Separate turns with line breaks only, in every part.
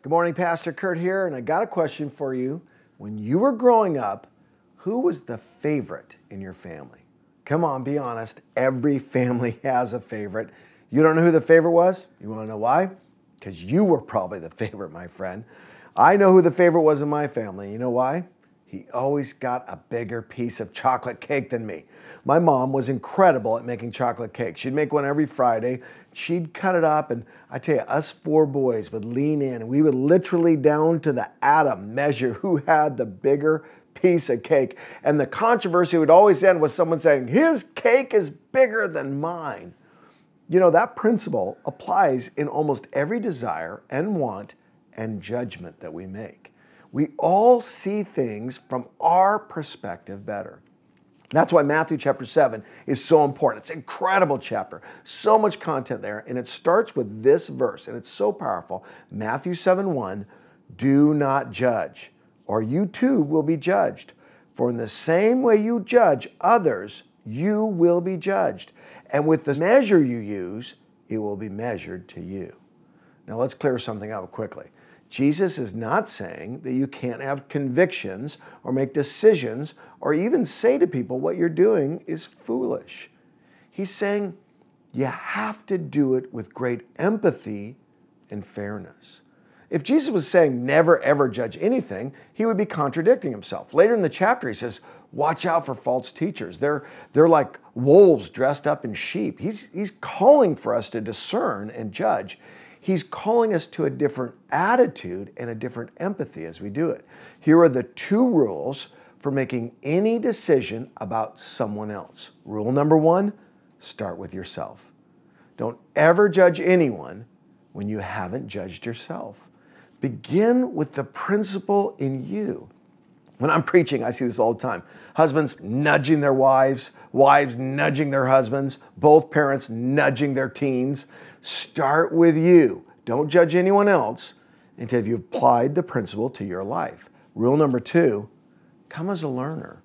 Good morning, Pastor Curt here, and I got a question for you. When you were growing up, who was the favorite in your family? Come on, be honest. Every family has a favorite. You don't know who the favorite was? You want to know why? Because you were probably the favorite, my friend. I know who the favorite was in my family. You know why? He always got a bigger piece of chocolate cake than me. My mom was incredible at making chocolate cake. She'd make one every Friday. She'd cut it up, and I tell you, us four boys would lean in, and we would literally down to the atom measure who had the bigger piece of cake. And the controversy would always end with someone saying, His cake is bigger than mine. You know, that principle applies in almost every desire and want and judgment that we make we all see things from our perspective better. That's why Matthew chapter 7 is so important. It's an incredible chapter, so much content there, and it starts with this verse, and it's so powerful. Matthew 7 1 Do not judge, or you too will be judged. For in the same way you judge others, you will be judged. And with the measure you use, it will be measured to you. Now let's clear something up quickly. Jesus is not saying that you can't have convictions or make decisions or even say to people what you're doing is foolish. He's saying you have to do it with great empathy and fairness. If Jesus was saying never ever judge anything, he would be contradicting himself. Later in the chapter, he says, Watch out for false teachers. They're, they're like wolves dressed up in sheep. He's, he's calling for us to discern and judge. He's calling us to a different attitude and a different empathy as we do it. Here are the two rules for making any decision about someone else. Rule number one start with yourself. Don't ever judge anyone when you haven't judged yourself. Begin with the principle in you. When I'm preaching, I see this all the time. Husbands nudging their wives, wives nudging their husbands, both parents nudging their teens. Start with you. Don't judge anyone else until you've applied the principle to your life. Rule number two come as a learner.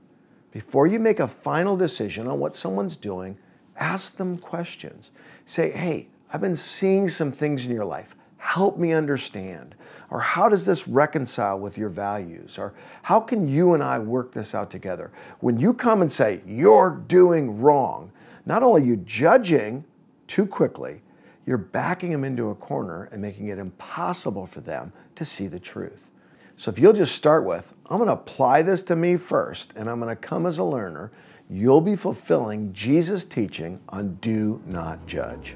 Before you make a final decision on what someone's doing, ask them questions. Say, hey, I've been seeing some things in your life. Help me understand. Or how does this reconcile with your values? Or how can you and I work this out together? When you come and say, you're doing wrong, not only are you judging too quickly, you're backing them into a corner and making it impossible for them to see the truth. So if you'll just start with, I'm going to apply this to me first, and I'm going to come as a learner, you'll be fulfilling Jesus' teaching on do not judge.